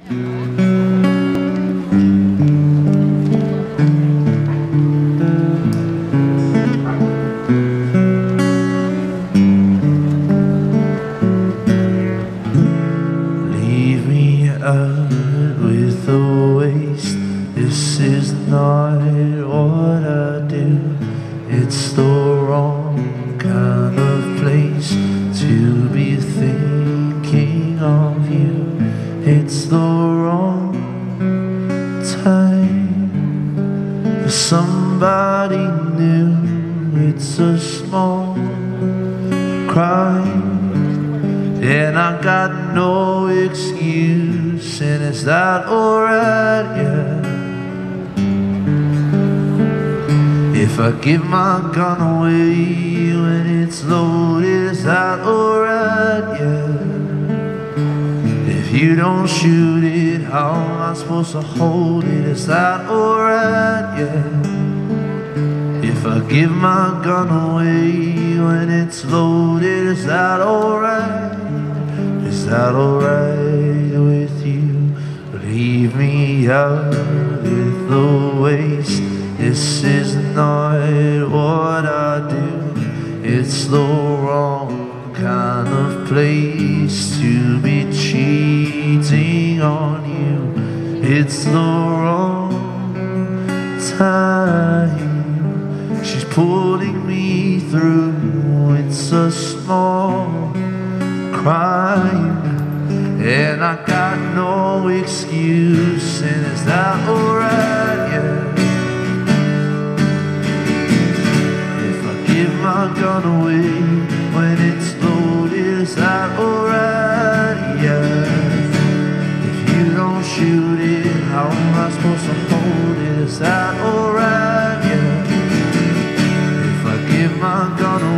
Leave me out with the waste. This is not what I do. It's the wrong kind of place It's the wrong time for somebody new. It's a small crime. And I got no excuse, and is that alright? Yeah. If I give my gun away when it's loaded, is that alright? You don't shoot it, how am I supposed to hold it? Is that alright? Yeah. If I give my gun away when it's loaded, is that alright? Is that alright with you? Leave me out with the waste. This is not what I do. It's the wrong kind of place to be cheating on you. It's the wrong time. She's pulling me through. It's a small crime. And I got no excuse. And is that alright? Yeah. If I give my gun away when it's is that alright? Yeah. If you don't shoot it, how am I supposed to hold it? Is that alright? Yeah. If I give my gun away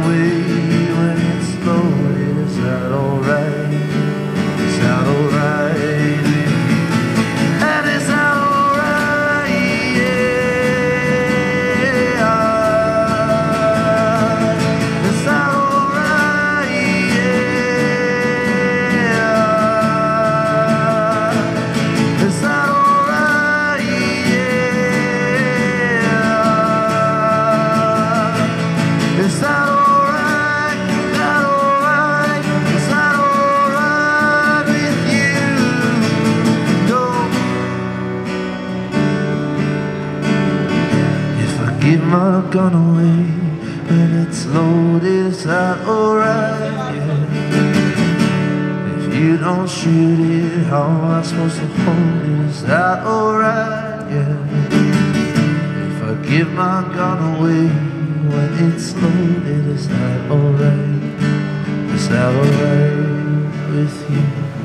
gun away when it's loaded, is that alright? Yeah. If you don't shoot it, how am I supposed to hold it? Is that alright? Yeah. If I give my gun away when it's loaded, is that alright? Is that alright with you?